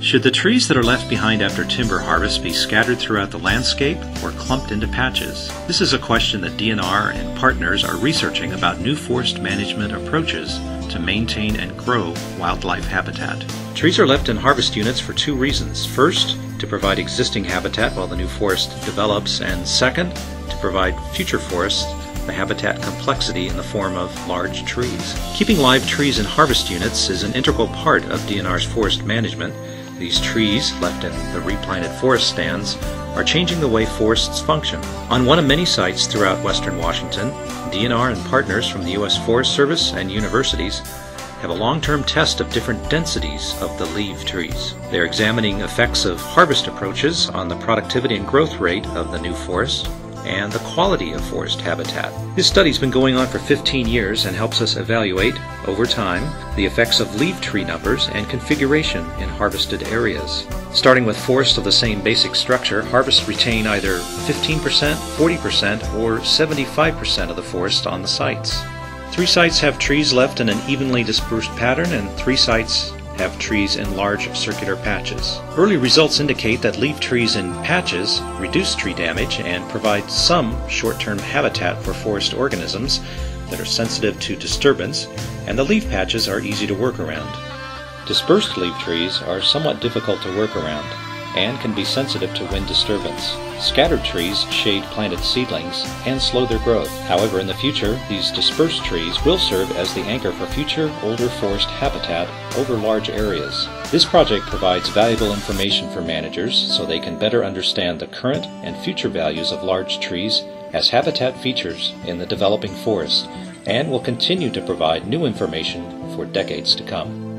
Should the trees that are left behind after timber harvest be scattered throughout the landscape or clumped into patches? This is a question that DNR and partners are researching about new forest management approaches to maintain and grow wildlife habitat. Trees are left in harvest units for two reasons. First, to provide existing habitat while the new forest develops, and second, to provide future forests the habitat complexity in the form of large trees. Keeping live trees in harvest units is an integral part of DNR's forest management. These trees, left in the replanted forest stands, are changing the way forests function. On one of many sites throughout western Washington, DNR and partners from the U.S. Forest Service and universities have a long-term test of different densities of the leave trees. They're examining effects of harvest approaches on the productivity and growth rate of the new forest and the quality of forest habitat. This study's been going on for 15 years and helps us evaluate, over time, the effects of leave tree numbers and configuration in harvested areas. Starting with forests of the same basic structure, harvests retain either 15%, 40%, or 75% of the forest on the sites. Three sites have trees left in an evenly dispersed pattern, and three sites have trees in large circular patches. Early results indicate that leave trees in patches reduce tree damage and provide some short-term habitat for forest organisms that are sensitive to disturbance, and the leave patches are easy to work around. Dispersed leave trees are somewhat difficult to work around and can be sensitive to wind disturbance. Scattered trees shade planted seedlings and slow their growth. However, in the future, these dispersed trees will serve as the anchor for future older forest habitat over large areas. This project provides valuable information for managers so they can better understand the current and future values of large trees as habitat features in the developing forest and will continue to provide new information for decades to come.